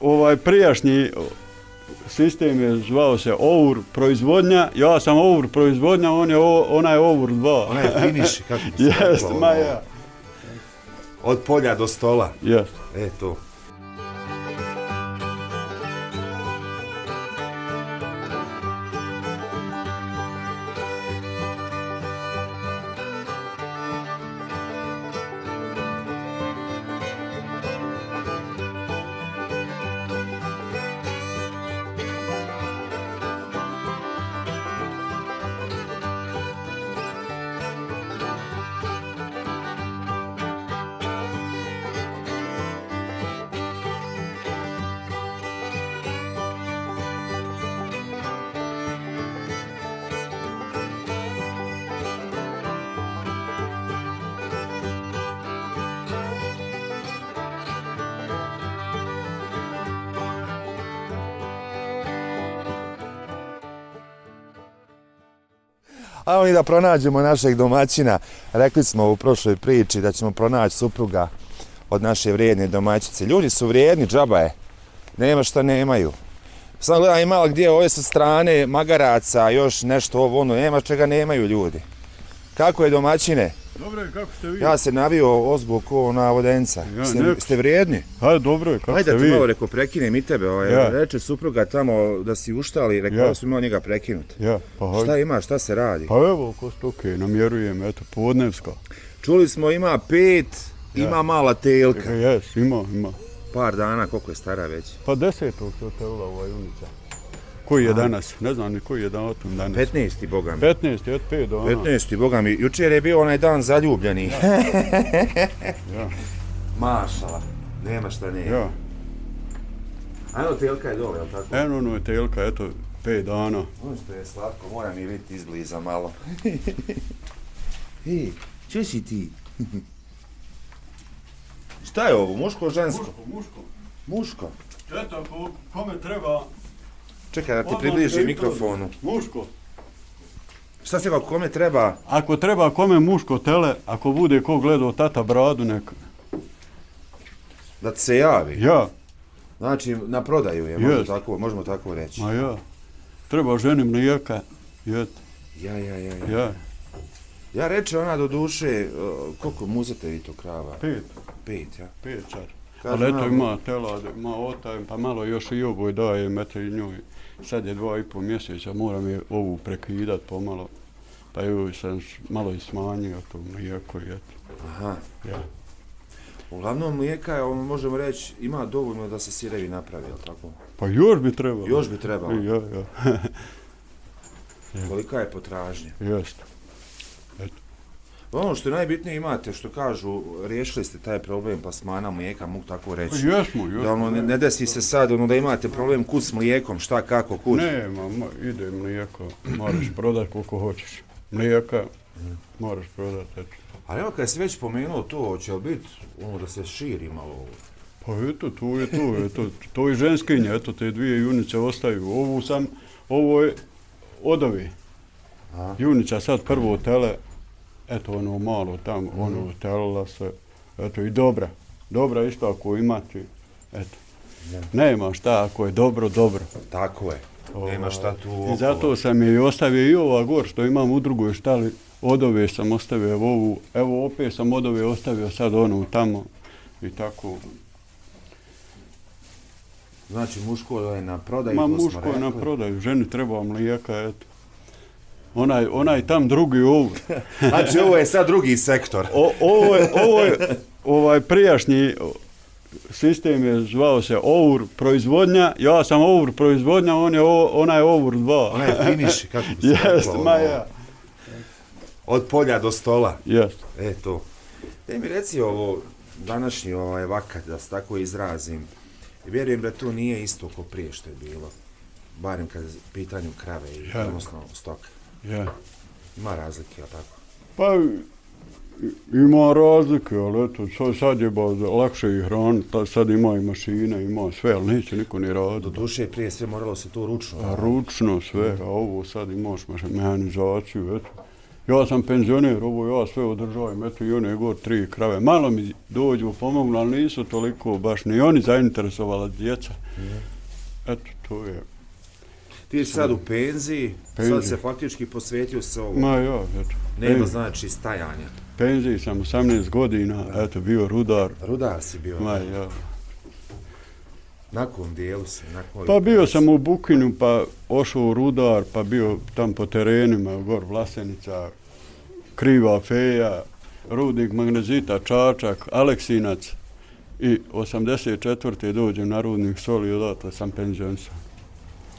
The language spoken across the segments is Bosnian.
ovaj prijašnji sistem je zvao se OUR proizvodnja, ja sam OUR proizvodnja, on je o, ona je OUR 2. Ona je finish, kako se Jest, reklo, ma ja. Od polja do stola. Jest. E, to. Ajmo i da pronađemo našeg domaćina. Rekli smo u prošloj priči da ćemo pronaći supruga od naše vrijedne domaćice. Ljudi su vrijedni, džaba je. Nema šta nemaju. Samo gledam imala gdje ove sa strane magaraca, još nešto ovo ono, nema čega nemaju ljudi. Kako je domaćine? Dobro je, kako ste vi? Ja se navio ozbog ko ona vodenca. Ja, ste, nek- ste vrijedni? Hajde, dobro je, kako Ajde ste da ti vi? malo reko prekinem i tebe. Ovaj, Ja. Reče supruga tamo da si uštali, rekao Ja. da smo imao njega prekinuti. Ja, pa hajde. Šta ima, šta se radi? Pa evo, ko stoke, namjerujem, eto, podnevska. Čuli smo ima pet, Ja. ima mala telka. Jes, ima, ima. Par dana, koliko je stara već? Pa desetog se otevila ova junica. Koji je danas? Ne znam ni koji je datum danas. 15. boga mi. 15. od 5 dana. 15. boga mi. Jučer je bio onaj dan zaljubljeni. Ja, Mašala. Nema šta nema. ja. Ajmo, telka je dole, jel tako? Eno ono je telka, eto, 5 dana. Ono što je slatko, moram i vidjeti izbliza malo. Ej, če si ti? Šta je ovo, muško, žensko? muško. Muško. Eto, ko, kome treba... Čekaj da ti približi mikrofonu. Muško. Šta se kako kome treba? Ako treba kome muško tele, ako bude ko gledao tata bradu, neka. Da ti se javi. Ja, Znači, na prodaju je, možemo tako, možemo tako reći. ma ja. Treba ženi mlijeka, jet, Ja, ja, ja, ja. ja. Ja reče ona do duše, koliko muzete vi to krava? Pet, Pet, ja. pet čar. Kaže Ali eto ima telad, ima otajem, pa malo još i ovoj dajem, eto i njoj. Sad je dva i pol mjeseca, moram je ovu prekidat pomalo. Pa joj sam malo i smanjio to mlijeko i eto. Aha. Ja. Uglavnom mlijeka je, ono, možemo reći, ima dovoljno da se sirevi napravi, jel tako? Pa još bi trebalo. Još bi trebalo. Ja, ja. Kolika je potražnja? Jeste. Ono što je najbitnije imate, što kažu, riješili ste taj problem plasmana mlijeka, mogu tako Pa reći. jesmo, jesmo. Da ono, ne, ne desi se sad ono, da imate problem kud s mlijekom, šta, kako, kud. Nema, ma, ide mlijeko, moraš prodat koliko hoćeš. Mlijeka, moraš prodat, eto. Ali evo kad si već pomenuo to, hoće li biti ono da se širi malo ovo? Pa eto, tu je to, eto, to je ženskinja, eto, te dvije junice ostaju. Ovu sam, ovo je od ove. Aha. Junica sad prvo tele, eto ono malo tamo, ono telila se, eto i dobra. Dobra isto ako imati, eto. Ja. Nema šta, ako je dobro, dobro. Tako je. Nema šta tu I okolo. zato sam je i ostavio i ova gor što imam u drugoj štali. Od ove sam ostavio ovu, evo opet sam od ove ostavio sad onu tamo i tako. Znači muško je na prodaju, Ma muško je na prodaju, ženi treba mlijeka, eto. Onaj, onaj tam drugi ovu. Znači ovo je sad drugi sektor. O, ovo je, ovo je, ovaj prijašnji sistem je zvao se OUR proizvodnja, ja sam OUR proizvodnja, on je o, ona je OUR 2. Ona je finish, kako bi se reklo, ma ono, ja. Od polja do stola. Jest. E to. Daj mi reci ovo, današnji ovaj vakat, da se tako izrazim. Vjerujem da to nije isto ko prije što je bilo. Barem kad je pitanju krave i Ja. odnosno stoka. Ja. Ima razlike, jel tako? Pa ima razlike, ali eto, sad, sad je ba, lakše i hran, sad ima i mašine, ima sve, ali neće niko ni Do raditi. duše prije sve moralo se to ručno. A ručno sve, a ovo sad imaš maš- mehanizaciju, eto. Ja sam penzioner, ovo ja sve održavam, eto i one gore tri krave. Malo mi dođu, pomognu, ali nisu toliko baš ni oni zainteresovala djeca. Eto, to je. Ti si sad u penziji, sad Penziji. se faktički posvetio se ovo. Ma ja, eto. Nema Pen- znači stajanja. Penziji sam 18 godina, eto, bio rudar. Rudar si bio. Ma ja. Na kom dijelu si? Na kom... Pa bio sam u Bukinu, pa ošao u rudar, pa bio tam po terenima, gor Vlasenica, Kriva Feja, Rudnik Magnezita, Čačak, Aleksinac. I 84. dođem na Rudnik Soli odatle sam penzionsan.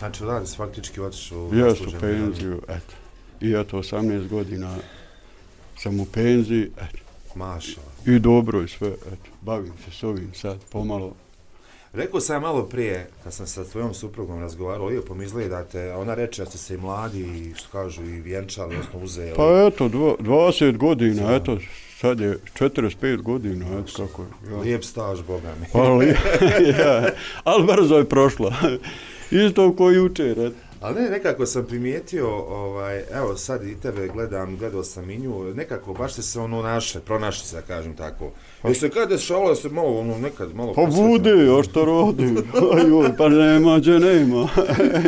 Znači, odavde si faktički otišao u Jesu zasluženu penziju, eto. I eto, 18 godina sam u penziji, eto. mirovinu. Maša. I dobro i sve, eto. Bavim se s ovim sad, pomalo. Rekao sam malo prije, kad sam sa tvojom suprugom razgovarao, lijepo mi izgledate, a ona reče da ste se i mladi, i što kažu, i vjenčali, odnosno uzeli. Pa eto, dva- 20 godina, eto, sad je 45 godina, eto kako je. Ja. Lijep staž, boga mi. Ali, ja, ali brzo je prošlo. Isto ko jučer, eto. Ali ne, nekako sam primijetio, ovaj, evo sad i tebe gledam, gledao sam i nju, nekako baš ste se ono naše, pronašli se, da kažem tako. Jel se kad dešavalo da se malo, ono, nekad malo... Pa bude, a što rodi? Ajoj, pa nema, gdje nema.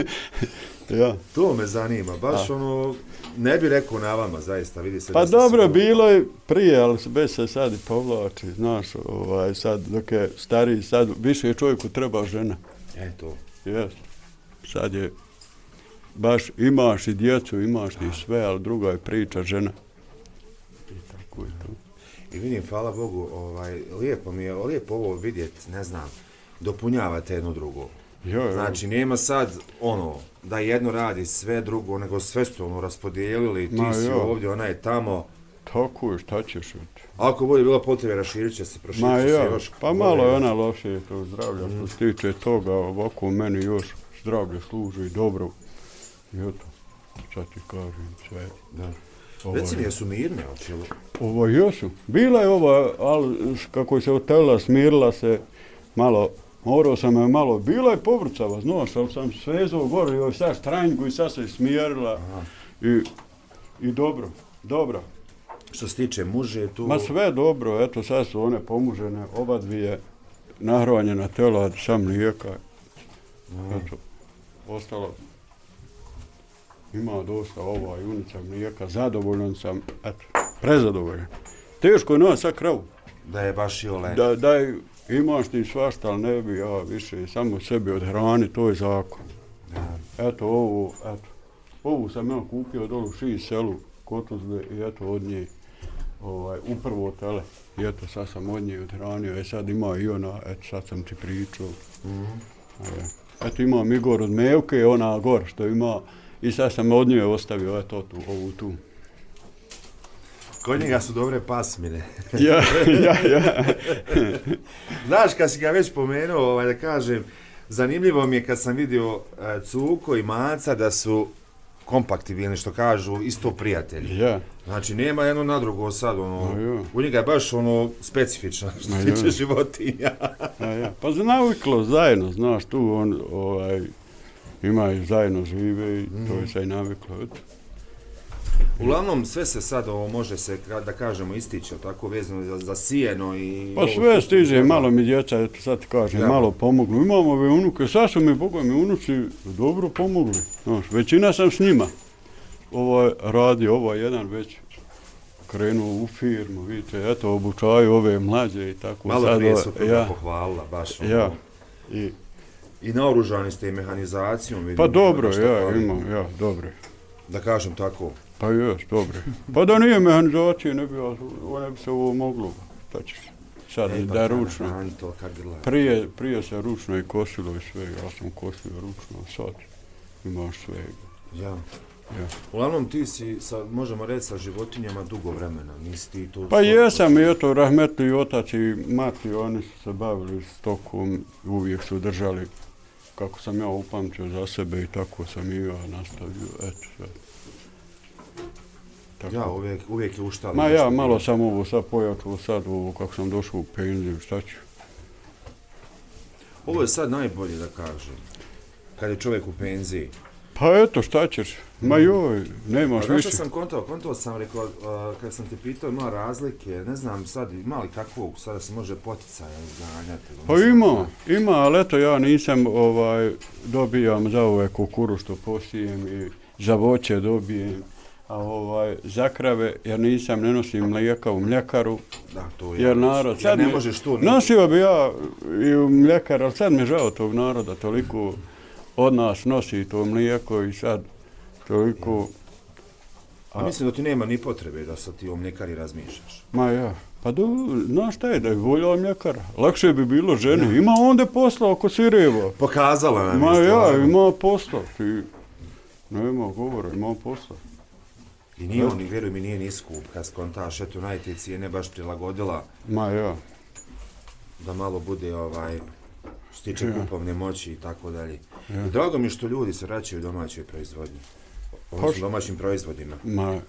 ja. To me zanima, baš ono, ne bi rekao na vama, zaista, vidi se Pa da dobro, se- bilo je prije, ali bez se sad i povlači, znaš, ovaj, sad dok je stariji, sad više čovjeku treba žena. E, to. Jes. Sad je, baš imaš i djecu, imaš i sve, ali druga je priča žena. I tako je to. I vidim, hvala Bogu, ovaj, lijepo mi je, lijepo ovo vidjet, ne znam, dopunjavate jedno drugo. Jo, jo. Znači, nema sad ono, da jedno radi sve drugo, nego sve ste ono raspodijelili, ti Ma, si jo. ovdje, ona je tamo. Tako je, šta ćeš? eto. Ako bude bilo potrebe, raširit će se, proširit će se još. pa malo je ona lošije to zdravlja, što se tiče toga, ovako meni još zdravlje služi dobro. I eto, sad ti kažem sve. Da. Ovo, Reci mi, jesu mirne ili- ovo jesu. Bila je ova, ali kako se otela, smirila se malo, morao sam je malo, bila je povrcava, znaš, ali sam svezao gore, joj sad stranjgu i sad se smjerila. I, I dobro, dobro. Što se tiče muže, tu... Ma sve dobro, eto sad su one pomužene, oba dvije, nahrovanje na telo, sam lijeka. Eto, ostalo, ima dosta ova junica mlijeka, zadovoljan sam, eto, prezadovoljan. Teško je naći sad kravu, Da je baš i ole. da, daj, imaš ti svašta, ali ne bi ja više samo sebi od hrani, to je zakon. Eto ovo, eto, ovu sam ja kupio dolu u ši selu, Kotuzle i eto od nje, ovaj, upravo tele. I eto, sad sam od nje odhranio, e sad ima i ona, eto, sad sam ti pričao. E, Eto, imam Igor od Mevke, ona gor što ima, i sad sam od nje ostavio, eto, tu, ovu tu. Kod njega su dobre pasmine. Ja, ja, ja. Znaš, kad si ga već pomenuo, ovaj, da kažem, zanimljivo mi je kad sam vidio e, Cuko i Maca da su kompaktibilni, što kažu, isto prijatelji. Ja, Znači, nema jedno na drugo sad, ono, jo. u njega je baš ono specifično, što se jo. tiče životinja. ja, ja. Pa naviklo zajedno, znaš, tu on, ovaj, ima i zajedno žive i to je se i naviklo. Eto. Uglavnom, sve se sad, ovo može se, da kažemo, istići, jel tako, vezano za, za sijeno i... Pa sve stiže, malo mi djeca, eto sad ti kažem, Ja. malo pomognu. Imamo ove unuke, sad su mi, boga mi, unuci dobro pomogli. Znaš, većina sam s njima. Ovo je radi, ovo je jedan već krenuo u firmu, vidite, eto, obučaju ove mlađe i tako. Malo sad, prije su ja. pohvalila, baš ono. ja, i, I naoružani ste i mehanizacijom, vidim. pa dobro, ja, imam, ja, dobro. Da kažem tako. Pa jes, dobro. Pa da nije mehanizacije, ne bi, ne bi se ovo moglo. Šta ćeš? Sad, E, pa da ručno. to. Prije, prije se ručno i kosilo i sve, ja sam kosio ručno, sad imaš svega. Ja. Ja. Uglavnom ti si, sa, možemo reći, sa životinjama dugo vremena, nisi ti tu... Pa jesam, i eto, rahmetli otac i mati, oni su se bavili stokom, uvijek su držali kako sam ja upamćio za sebe i tako sam i ja nastavio, eto sve. Tako. Ja, uvijek, uvijek je uštali. Ma ja malo sam ovo sad pojačao, sad ovo kako sam došao u penziju, šta ću? Ovo je sad najbolje da kažem. Kad je čovjek u penziji. Pa eto, šta ćeš? Ma joj, nemaš Pa više. što sam kontao? Kontao sam rekao, a, kad sam te pitao ima razlike, ne znam sad ima li kakvog, sada se može poticaja uzganjati. Pa ima, ima, ali eto ja nisam ovaj, dobijam za ove kukuru što posijem i za voće dobijem, a ovaj, za krave, jer nisam, ne nosim mlijeka u mljekaru, Da, to je. jer narod, Jer sad ne mi- možeš tu ni- nosio bi ja i u mljekar, ali sad mi žao tog naroda, toliko od nas nosi to mlijeko i sad toliko, A mislim da ti nema ni potrebe da sad ti o mljekari razmišljaš. ma ja, pa do, znaš šta je, da je volja mljekara, lakše bi bilo ženi, ima onda posla oko sireva. Pokazala nam Ma ja, stvarno. ima posla, ti nema govora, ima posla. I nije on, vjeruj mi, nije ni skup. Kad skontaš, eto, naj te cijene baš prilagodila Ma ja, da malo bude ovaj što tiče Ja. kupovne moći i tako dalje. Ja. I drago mi što ljudi se vraćaju domaćoj proizvodnji. Odnosno što- domaćim proizvodima. ma...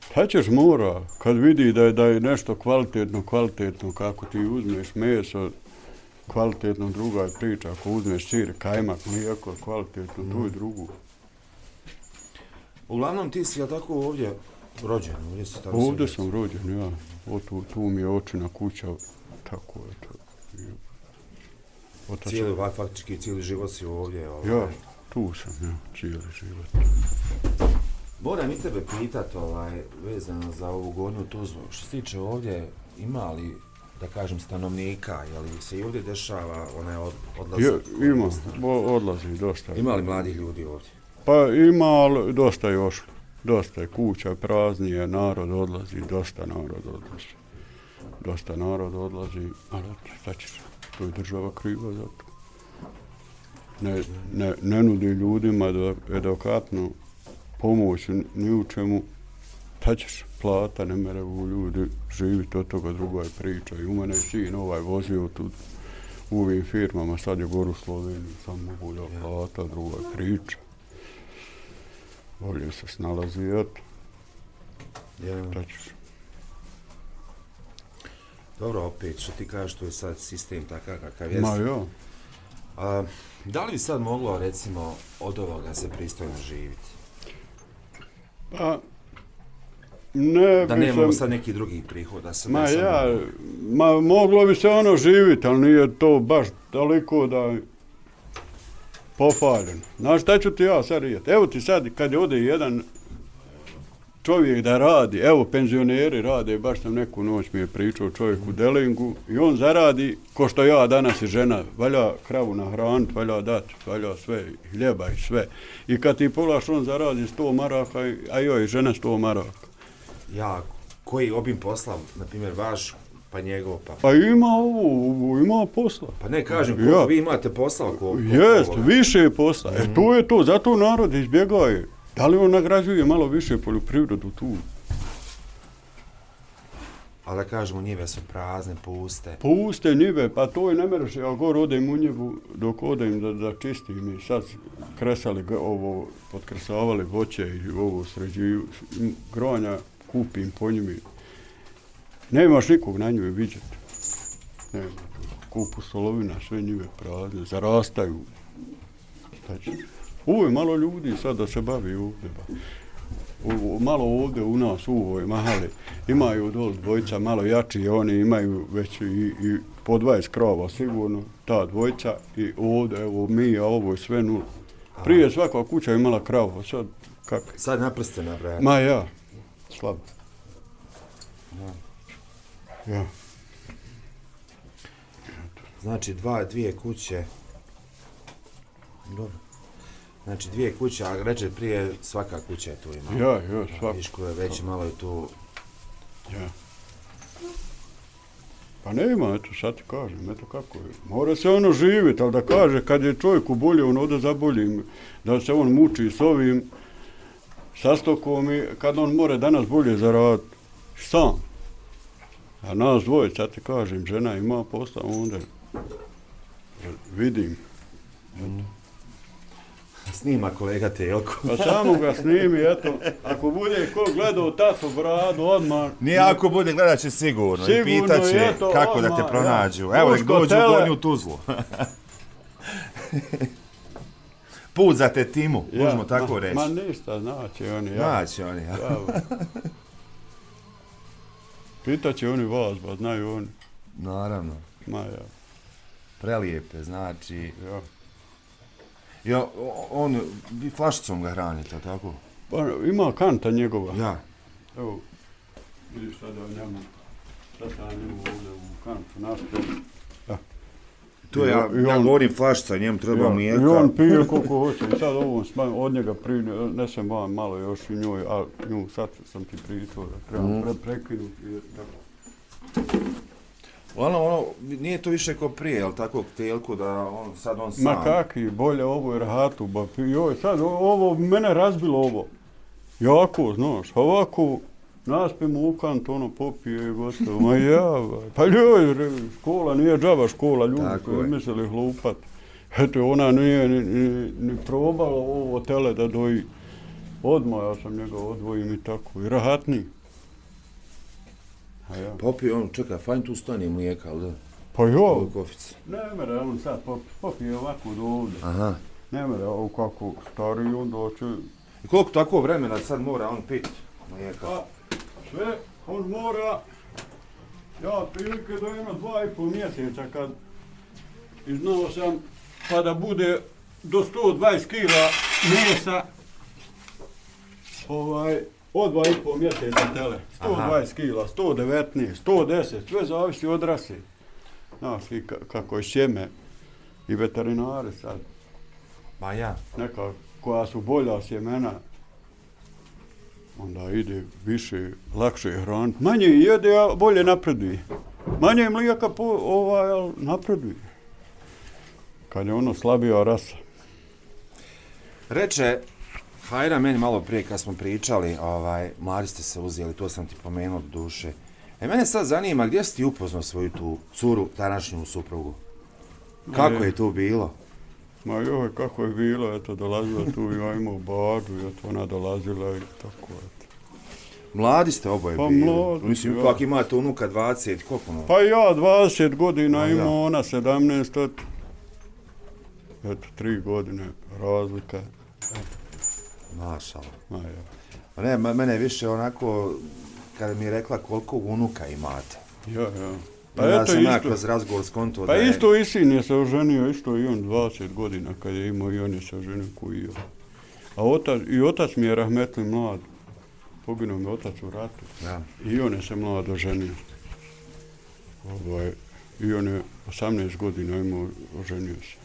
Šta ćeš mora, kad vidi da je, da je nešto kvalitetno, kvalitetno, kako ti uzmeš meso, kvalitetno druga je priča, ako uzmeš sir, kajmak, mlijeko, kvalitetno, to je drugo. Uglavnom ti si, ja tako, ovdje rođen, ovdje si tamo Ovdje sam rođen, ja, o, tu, tu mi je očina kuća, tako je to. I Otac, Cijeli, ovak, faktički cijeli život si ovdje. Ovaj. ja, tu sam, ja, cijeli život. Moram i tebe pitat, ovaj, vezano za ovu gornju Tuzlu. Što se tiče ovdje, ima li, da kažem, stanovnika, je li se i ovdje dešava onaj od, odlazak? Je, ima, odlazi dosta. Ima li mladih ljudi ovdje? Pa ima, ali dosta je još. Dosta je kuća praznije, narod odlazi, dosta narod odlazi. Dosta narod odlazi, ali eto, šta ćeš, to je država kriva za to. Ne, ne, ne nudi ljudima da edokatnu pomoć ni u čemu, šta ćeš, plata, ne mere u ljudi živiti od toga, druga je priča. I u mene je sin ovaj vozio tu u ovim firmama, sad je gor u Sloveniji, sam mogu da plata, druga je priča. Bolje se snalazi, eto, Ja. šta ćeš. Dobro, opet, što ti kažeš, to je sad sistem takav kakav jest. Ma ja, A, da li bi sad moglo, recimo, od ovoga se pristojno živiti? pa, ne Da bi nemamo se, sad neki drugi prihod, da se ma ne samo- ja, ma moglo bi se ono živiti, ali nije to baš toliko da pofaljen. Znaš šta ću ti ja sad rijeti? Evo ti sad, kad je ode jedan čovjek da radi, evo penzioneri rade, baš sam neku noć mi je pričao čovjek u Delingu i on zaradi, ko što ja danas i žena, valja kravu nahranit, valja dati, valja sve, hljeba i sve. I kad ti polaš on zaradi 100 maraka, a joj, žena 100 maraka. Ja, koji obim posla, na primjer, vaš, pa njegov, pa... Pa ima ovo, ovo ima posla. Pa ne kažem, koliko Ja. vi imate posla oko... Jest, ovoga. više je posla. E to je to, zato narod izbjegaje. Da li on nagrađuje malo više poljoprivredu tu? Ali da kažemo, njive su prazne, puste. Puste njive, pa to i ne mereš, ja gor odem u njivu dok odem da, da čistim i sad kresali ovo, potkresavali voće i ovo sređuju, m, gronja kupim po njimi. Nemaš nikog na njive vidjeti. Nema. Kupu solovina, sve njive prazne, zarastaju. Šta će? Ovo je malo ljudi sad da se bavi ovdje. Ba. U, malo ovdje u nas u ovoj mahali imaju dol dvojica malo jači, oni imaju već i, i po 20 krava sigurno, ta dvojica i ovdje, evo mi, a ovo je sve nula. Prije svaka kuća imala kravu, sad kako? Sad naprste nabrajati. Ma ja, slabo. Ja. Znači, dva, dvije kuće. Dobro. Znači, dvije kuće, a reče prije svaka kuća je tu ima. Ja, ja, svako. Viš ko je već malo je tu... Ja. Pa nema, eto, sad ti kažem, eto kako je. Mora se ono živjeti, ali da kaže, kad je čovjeku bolje, on ode zaboljim, da se on muči s ovim, sa stokom i kad on more danas bolje zaraditi. Sam. A nas dvoje, sad ti kažem, žena ima posla, onda vidim. Snima kolega Telko. Pa samo ga snimi, eto, ako bude ko gledao tato bradu, odmah, Nije ako bude gledat će sigurno, i Sigurno, pitat će eto, kako da te odmah, pronađu. ja. Evo nek dođu u. Gornju Tuzlu. put za tetimu, možemo tako ma, reći. Ma ništa, znači oni. Ja, Znači oni, ja. Pitaće oni vas, ba znaju oni. Naravno. Ma ja, Prelijepe, znači... ja. Ja, on, vi flašicom ga hranite, tako? Pa ima kanta njegova. Ja. Evo, vidiš sada njemu. Sad sam njemu ovdje u kantu nastavim. To ja, ja on- govorim flašica, njemu treba Ja, mlijeka. I on pije koliko hoće. I sad ovo od njega prine, nesem vam malo još i njoj, a nju sad sam ti pričao da trebam Mhm. pre, prekinuti. Ono, ono, nije to više ko prije, jel tako, telku da on, sad on sam. Ma kaki, bolje ovo je rahatu, ba, joj, sad ovo, mene razbilo ovo. Jako, znaš, ovako, naspimo u kant, ono, popije i gotovo, ma ja, pa joj, re, škola nije džaba škola, ljudi Tako koji je. mislili hlupat. Eto, ona nije ni, ni, ni probala ovo tele da doji. Odmah ja sam njega odvojim i tako, i rahatni. Ja. Popio on, čekaj, fajn tu stane mlijeka, ali da? Pa jo, ne mere on sad pop, popije ovako do ovdje. Aha. Ne mere, ovo kako stari onda će I koliko tako vremena sad mora on pit mlijeka? Pa, sve, on mora, ja prilike do jedno dva i pol mjeseca kad i sam pa da bude do 120 kila mesa, ovaj, od dva i pol mjeseca tele, 120 Aha. kila, 119, 110, sve zavisi od rase. Znaš, i ka- kako je sjeme i veterinari sad, Ma ja. neka koja su bolja sjemena, onda ide više, lakše hraniti. Manje jede, a bolje napreduje. Manje je mlijeka po, ovaj, ali napreduje. Kad je ono slabija rasa. Reče, Hajra meni malo prije kad smo pričali, ovaj, mladi ste se uzeli, to sam ti pomenuo do duše. E mene sad zanima, gdje si ti upoznao svoju tu curu, današnju suprugu? Kako E. je tu bilo? Ma joj, kako je bilo, eto, dolazila tu, ja imao bađu, eto, ona dolazila i tako, eto. Mladi ste oboje Pa bili. mladi, Mislim, ja. ipak imate unuka 20, koliko ono? Pa ja 20 godina Ma ja. imao, ona 17, eto. Eto, tri godine razlika. Mašala. Ma ja. Pa ne, mene više onako, kada mi je rekla koliko unuka imate. Ja, ja. Pa Pa ja sam ja kroz razgovor skonto Pa da je... isto i sin je se oženio, isto i on 20 godina kad je imao i on je se oženio koji ja. A otac, i otac mi je rahmetli mlad. Poginuo mi otac u ratu. Ja. I on je se mlad oženio. Ovaj, I on je 18 godina imao, oženio se.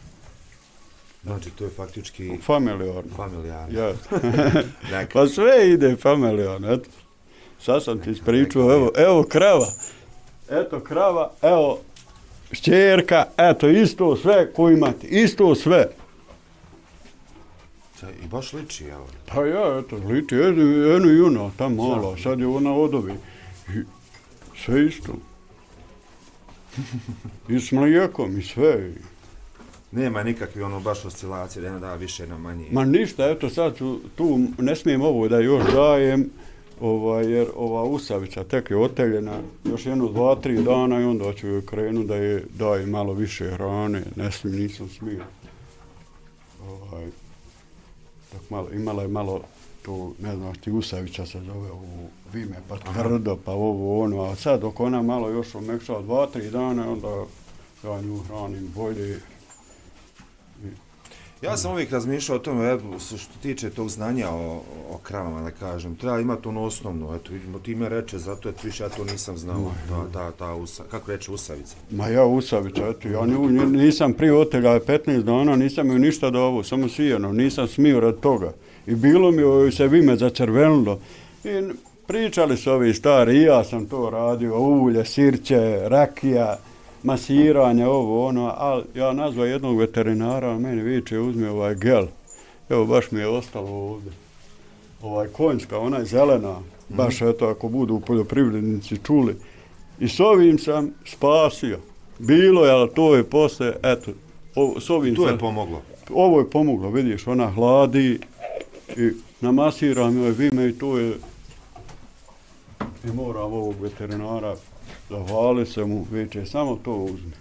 Znači, to je faktički Familijarno. familijarno. Ja. Dakle, Pa sve ide familijarno, eto. Sad sam ti ispričao, evo, evo krava. Eto krava, evo šćerka, eto isto sve ko imate, isto sve. Sa- I baš liči, evo. Pa ja, eto, liči, eno, i ona, ta mala, sad je ona odovi. I sve isto. I s mlijekom i sve. Nema nikakve ono baš oscilacije, da jedna da više na manje. Ma ništa, eto sad ću, tu ne smijem ovo da još dajem, ovaj, jer ova usavica tek je oteljena još jedno dva, tri dana i onda ću joj krenu da je daje malo više hrane, ne smijem, nisam smio. Ovaj, dok malo, imala je malo tu, ne znam, ti usavica se zove u vime, pa tvrdo, pa ovo ono, a sad dok ona malo još omekša dva, tri dana, onda ja nju hranim bolje. Ja sam uvijek razmišljao o tome, evo, što tiče tog znanja o, o kravama, da kažem, treba imati ono osnovno, eto, vidimo, ti me reče, zato eto, više ja to nisam znao, ta, ta, ta usa, kako reče usavica. Ma ja Usavića, eto, ja nju, ni- nisam prije otelja 15 dana, nisam joj ništa dao, samo sijeno, nisam smio rad toga. I bilo mi joj se vime zacrvenilo. I pričali su ovi stari, i ja sam to radio, ulje, sirće, rakija, masiranje, ovo, ono, ali ja nazvao jednog veterinara, a meni viče, uzmi ovaj gel. Evo, baš mi je ostalo ovdje. Ovaj konjska, ona je zelena, baš eto, ako budu poljoprivrednici čuli. I s ovim sam spasio. Bilo je, ali to je posle, eto, o, s ovim je sam, pomoglo. ovo je pomoglo, vidiš, ona hladi i namasiram joj vime i to je i moram ovog veterinara zahvali se mu, viče, samo to uzmi.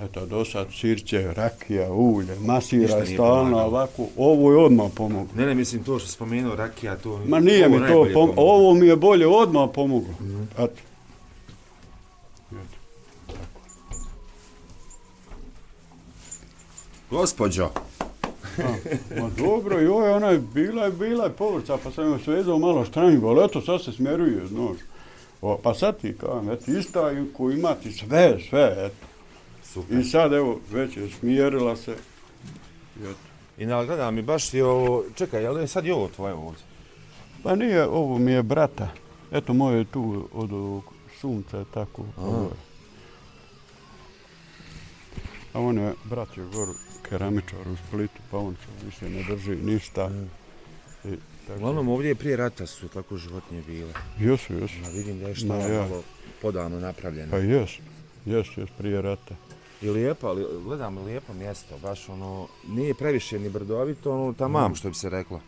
Eto, do sad sirće, rakija, ulje, masira je stalno ovako. Ovo je odmah pomoglo. Ne, ne, mislim to što spomenuo rakija, to... Ma nije mi to pomoglo. Ovo mi je bolje odmah pomoglo. Mhm. Eto. Gospođo, A, Ma dobro, joj, ona je bila je bila je povrća, pa sam joj svezao malo štrangu, ali eto, sad se smjeruje, znaš. O, pa sad ti kažem, eto, ista i ko ima ti sve, sve, eto. super. I sad, evo, već je smjerila se. I eto. I na gledam mi baš ti ovo... Čekaj, je li sad i ovo tvoje ovdje? Pa nije, ovo mi je brata. Eto, moje je tu od ovog sunca, je tako. ovo je. A on je, brat je gor keramičar u Splitu, pa on se više ne drži ništa. I, tako. Uglavnom ovdje je prije rata su tako životinje bile. Jesu, jesu. Ma vidim da je Ma ja. malo podano napravljeno. Pa jes, jes, jes, prije rata. I lijepo, ali gledam lijepo mjesto, baš ono, nije previše ni brdovito, ono tamam što bi se reklo.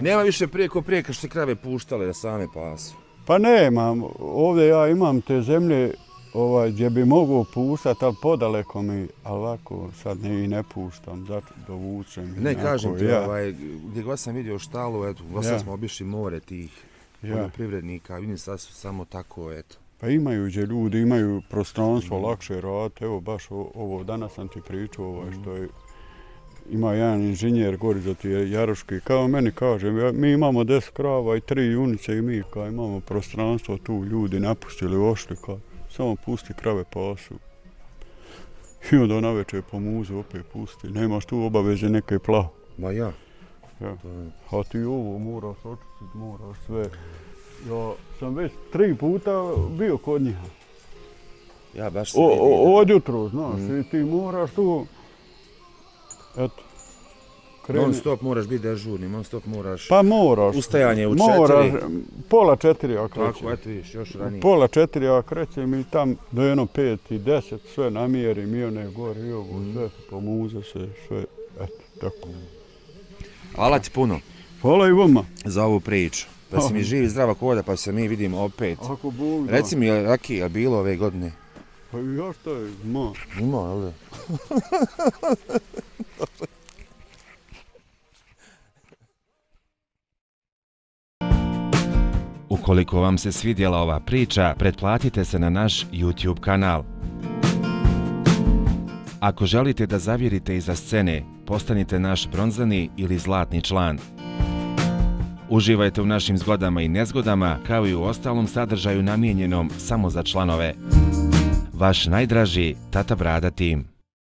I nema više prije ko prije kad se krave puštale da same pasu. Pa nemam, ovdje ja imam te zemlje ovaj, gdje bi mogao puštat, ali podaleko mi, ali ovako sad ne, i ne puštam, zato dovučem. Ne, nekako, kažem ti, ja. ovaj, gdje god sam vidio štalu, eto, ja. Ja. smo obišli more tih Ja. poljoprivrednika, vidim sad su samo tako, eto. Pa imaju gdje ljudi, imaju prostranstvo, lakše raditi. Evo baš o- ovo, danas sam ti pričao, ovaj, što je, ima jedan inženjer gori za ti Jaruški, kao meni kaže, mi imamo 10 krava i tri junice i mi kao imamo prostranstvo tu, ljudi napustili, ošli, kao, samo pusti krave pasu. I onda na večer po muzu opet pusti, nemaš tu obaveze neke plah. Ma ja. Ja. A ti ovo moraš očistiti, moraš sve. Ja sam već tri puta bio kod njih. ja baš se O, vidi da- o, od jutro, znaš, Mm. i ti moraš tu, eto, kreni. Non stop moraš biti dežurni, non stop moraš... Pa moraš. Ustajanje u moraš, četiri. Pola četiri ja krećem. Tako, eto vidiš, još ranije. Pola četiri ja krećem i tam do jedno pet i deset sve namjerim i one gore i ovo, Mm. sve pomuze se, sve, eto, tako. Hvala ti puno Hvala i vama. za ovu priču. Da si mi živi zdrava koda pa se mi vidimo opet. Ako Bog da. Reci mi, je li rakija bilo ove godine? Pa ja šta je, ma. Ima, jel da? Ukoliko vam se svidjela ova priča, pretplatite se na naš YouTube kanal. Ako želite da zavirite iza scene, postanite naš bronzani ili zlatni član. Uživajte u našim zgodama i nezgodama, kao i u ostalom sadržaju namijenjenom samo za članove. Vaš najdraži Tata Brada Tim.